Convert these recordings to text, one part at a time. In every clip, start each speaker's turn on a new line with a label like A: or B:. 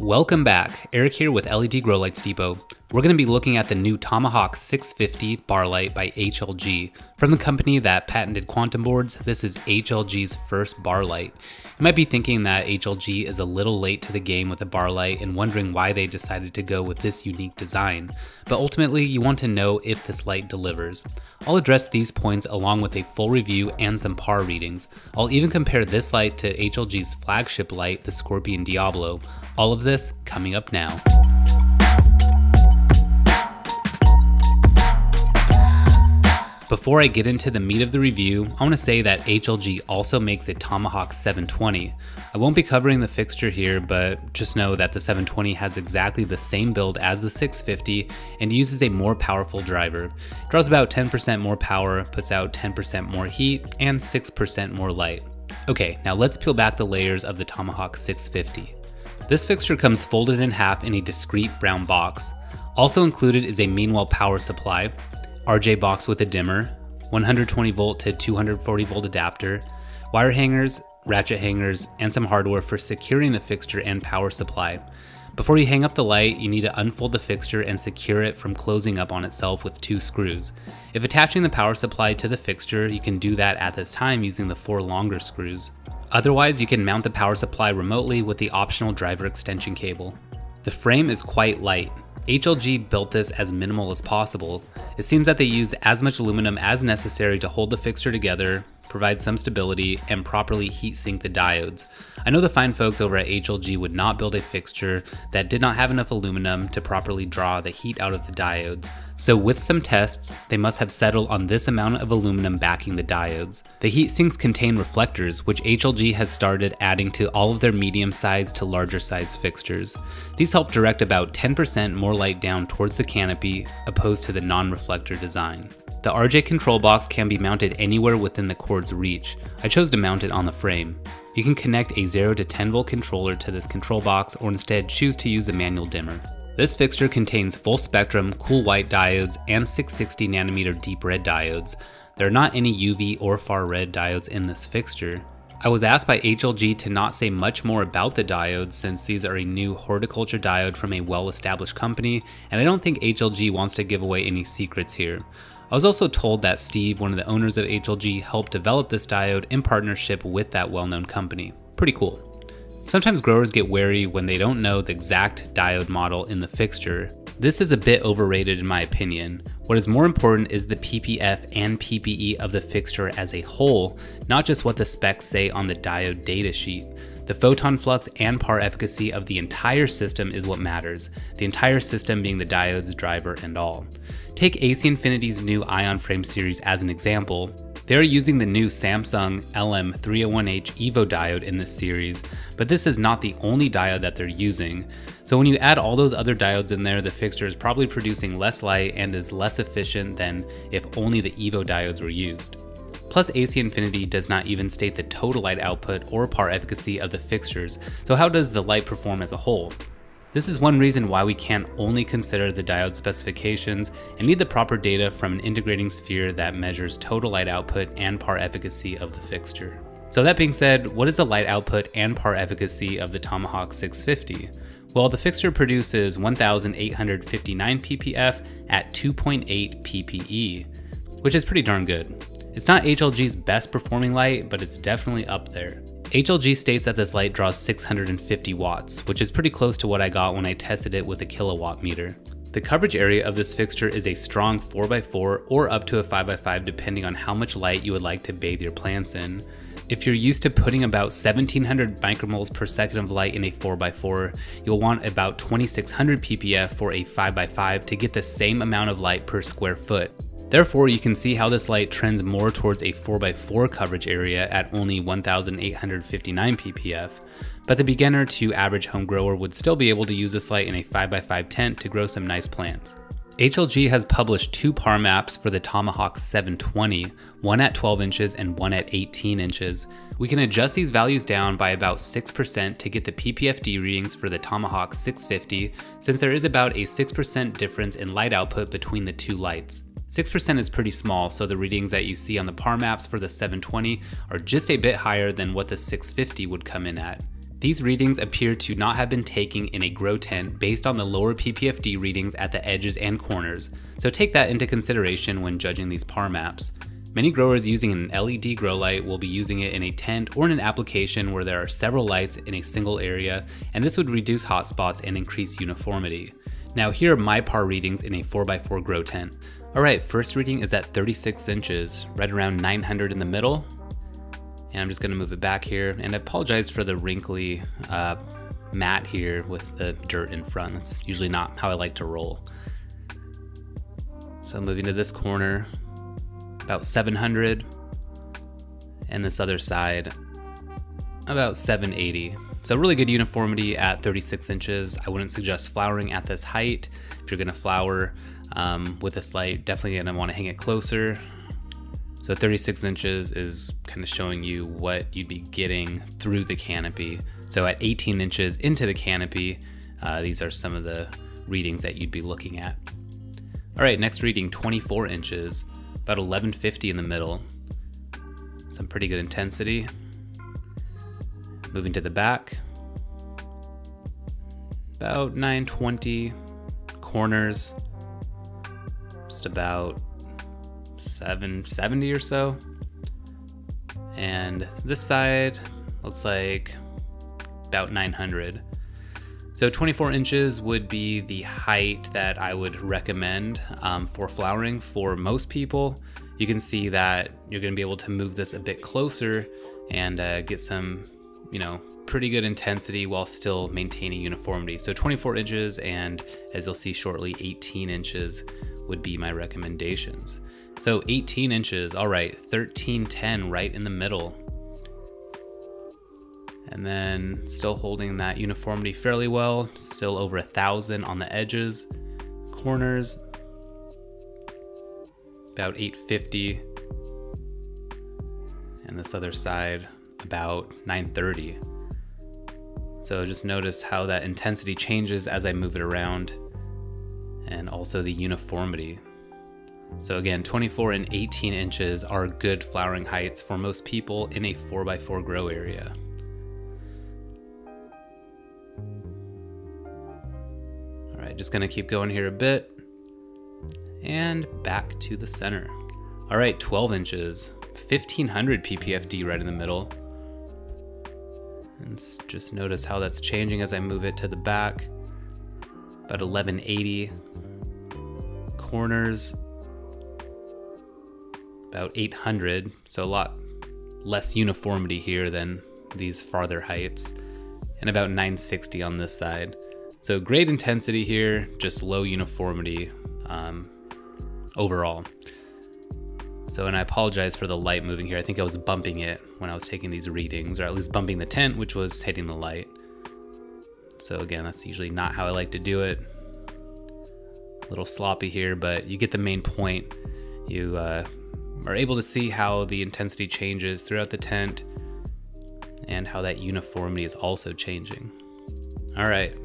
A: Welcome back, Erik here with LED Grow Lights Depot. We're going to be looking at the new Tomahawk 650 bar light by HLG. From the company that patented quantum boards, this is HLG's first bar light. You might be thinking that HLG is a little late to the game with a bar light and wondering why they decided to go with this unique design, but ultimately you want to know if this light delivers. I'll address these points along with a full review and some par readings. I'll even compare this light to HLG's flagship light, the Scorpion Diablo. All of this coming up now. Before I get into the meat of the review, I want to say that HLG also makes a Tomahawk 720. I won't be covering the fixture here, but just know that the 720 has exactly the same build as the 650 and uses a more powerful driver. It draws about 10% more power, puts out 10% more heat, and 6% more light. Okay, now let's peel back the layers of the Tomahawk 650. This fixture comes folded in half in a discrete brown box. Also included is a Meanwell power supply, RJ box with a dimmer, 120 volt to 240 volt adapter, wire hangers, ratchet hangers, and some hardware for securing the fixture and power supply. Before you hang up the light, you need to unfold the fixture and secure it from closing up on itself with two screws. If attaching the power supply to the fixture, you can do that at this time using the four longer screws. Otherwise, you can mount the power supply remotely with the optional driver extension cable. The frame is quite light, HLG built this as minimal as possible. It seems that they use as much aluminum as necessary to hold the fixture together, provide some stability, and properly heat sink the diodes. I know the fine folks over at HLG would not build a fixture that did not have enough aluminum to properly draw the heat out of the diodes, so with some tests, they must have settled on this amount of aluminum backing the diodes. The heat sinks contain reflectors, which HLG has started adding to all of their medium-sized to larger sized fixtures. These help direct about 10% more light down towards the canopy, opposed to the non-reflector design. The RJ control box can be mounted anywhere within the cord's reach. I chose to mount it on the frame. You can connect a 0 to 10 volt controller to this control box or instead choose to use a manual dimmer. This fixture contains full spectrum cool white diodes and 660 nanometer deep red diodes. There are not any UV or far red diodes in this fixture. I was asked by HLG to not say much more about the diodes since these are a new horticulture diode from a well established company, and I don't think HLG wants to give away any secrets here. I was also told that Steve, one of the owners of HLG, helped develop this diode in partnership with that well known company. Pretty cool. Sometimes growers get wary when they don't know the exact diode model in the fixture. This is a bit overrated in my opinion. What is more important is the PPF and PPE of the fixture as a whole, not just what the specs say on the diode datasheet. The photon flux and par efficacy of the entire system is what matters, the entire system being the diodes, driver, and all. Take AC Infinity's new Ion Frame series as an example. They're using the new Samsung LM301H EVO diode in this series, but this is not the only diode that they're using. So when you add all those other diodes in there, the fixture is probably producing less light and is less efficient than if only the EVO diodes were used. Plus, AC Infinity does not even state the total light output or par efficacy of the fixtures, so how does the light perform as a whole? This is one reason why we can't only consider the diode specifications and need the proper data from an integrating sphere that measures total light output and par efficacy of the fixture. So that being said, what is the light output and par efficacy of the Tomahawk 650? Well, the fixture produces 1859 ppf at 2.8 ppe, which is pretty darn good. It's not HLG's best performing light, but it's definitely up there. HLG states that this light draws 650 watts, which is pretty close to what I got when I tested it with a Kill A Watt meter. The coverage area of this fixture is a strong 4x4 or up to a 5x5 depending on how much light you would like to bathe your plants in. If you're used to putting about 1700 micromoles per second of light in a 4x4, you'll want about 2600 ppf for a 5x5 to get the same amount of light per square foot. Therefore, you can see how this light trends more towards a 4x4 coverage area at only 1859 ppf, but the beginner to average home grower would still be able to use this light in a 5x5 tent to grow some nice plants. HLG has published two par maps for the Tomahawk 720, one at 12 inches and one at 18 inches. We can adjust these values down by about 6% to get the PPFD readings for the Tomahawk 650, since there is about a 6% difference in light output between the two lights. 6% is pretty small, so the readings that you see on the PAR maps for the 720 are just a bit higher than what the 650 would come in at. These readings appear to not have been taken in a grow tent based on the lower PPFD readings at the edges and corners, so take that into consideration when judging these PAR maps. Many growers using an LED grow light will be using it in a tent or in an application where there are several lights in a single area, and this would reduce hotspots and increase uniformity. Now here are my PAR readings in a 4x4 grow tent. Alright, first reading is at 36 inches, right around 900 in the middle, and I'm just gonna move it back here. And I apologize for the wrinkly uh, mat here with the dirt in front. That's usually not how I like to roll. So I'm moving to this corner, about 700. And this other side, about 780. So really good uniformity at 36 inches. I wouldn't suggest flowering at this height. If you're gonna flower um, with this light, definitely gonna wanna hang it closer so 36 inches is kind of showing you what you'd be getting through the canopy. So at 18 inches into the canopy, uh, these are some of the readings that you'd be looking at. All right, next reading 24 inches, about 1150 in the middle. Some pretty good intensity. Moving to the back, about 920 corners, just about 770 or so. And this side looks like about 900. So 24 inches would be the height that I would recommend um, for flowering for most people. You can see that you're going to be able to move this a bit closer and uh, get some, you know, pretty good intensity while still maintaining uniformity. So 24 inches and as you'll see shortly, 18 inches would be my recommendations. So 18 inches, all right, 1310 right in the middle. And then still holding that uniformity fairly well, still over a thousand on the edges, corners, about 850. And this other side, about 930. So just notice how that intensity changes as I move it around and also the uniformity. So again, 24 and 18 inches are good flowering heights for most people in a 4x4 grow area. All right, just gonna keep going here a bit and back to the center. All right, 12 inches, 1500 ppfd right in the middle. And just notice how that's changing as I move it to the back. About 1180 corners about 800, so a lot less uniformity here than these farther heights, and about 960 on this side. So great intensity here, just low uniformity um, overall. So, and I apologize for the light moving here. I think I was bumping it when I was taking these readings, or at least bumping the tent, which was hitting the light. So again, that's usually not how I like to do it. A little sloppy here, but you get the main point. You uh, are able to see how the intensity changes throughout the tent and how that uniformity is also changing. All right,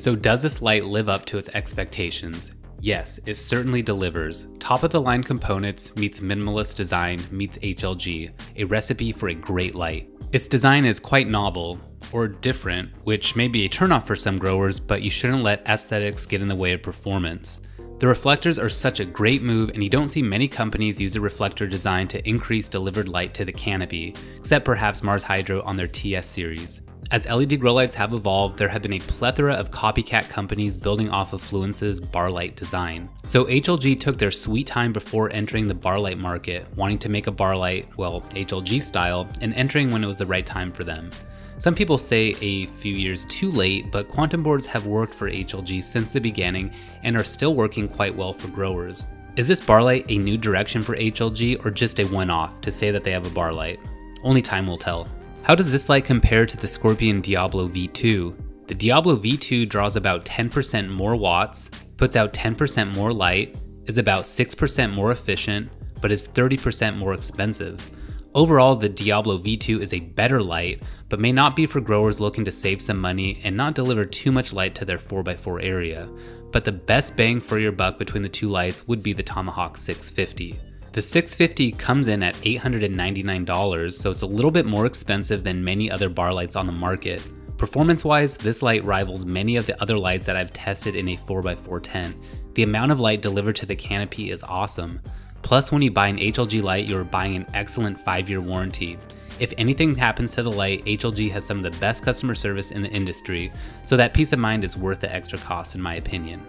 A: so does this light live up to its expectations? Yes, it certainly delivers. Top of the line components meets minimalist design meets HLG, a recipe for a great light. Its design is quite novel, or different, which may be a turnoff for some growers, but you shouldn't let aesthetics get in the way of performance. The reflectors are such a great move and you don't see many companies use a reflector design to increase delivered light to the canopy, except perhaps Mars Hydro on their TS series. As LED grow lights have evolved, there have been a plethora of copycat companies building off of Fluence's bar light design. So HLG took their sweet time before entering the bar light market, wanting to make a bar light, well, HLG style, and entering when it was the right time for them. Some people say a few years too late, but quantum boards have worked for HLG since the beginning and are still working quite well for growers. Is this bar light a new direction for HLG or just a one off to say that they have a bar light? Only time will tell. How does this light compare to the Scorpion Diablo V2? The Diablo V2 draws about 10% more watts, puts out 10% more light, is about 6% more efficient, but is 30% more expensive. Overall, the Diablo V2 is a better light, but may not be for growers looking to save some money and not deliver too much light to their 4x4 area. But the best bang for your buck between the two lights would be the Tomahawk 650. The The 650 comes in at $899, so it's a little bit more expensive than many other bar lights on the market. Performance wise, this light rivals many of the other lights that I've tested in a 4x4 tent. The amount of light delivered to the canopy is awesome. Plus, when you buy an HLG light, you're buying an excellent 5 year warranty. If anything happens to the light, HLG has some of the best customer service in the industry, so that peace of mind is worth the extra cost in my opinion.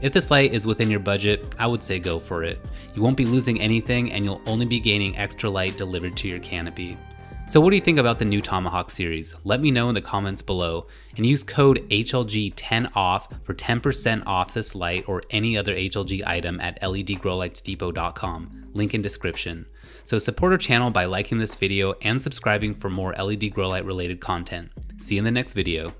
A: If this light is within your budget, I would say go for it. You won't be losing anything and you'll only be gaining extra light delivered to your canopy. So what do you think about the new Tomahawk series? Let me know in the comments below and use code HLG10OFF for 10% off this light or any other HLG item at ledgrowlightsdepot.com, link in description. So support our channel by liking this video and subscribing for more LED grow light related content. See you in the next video.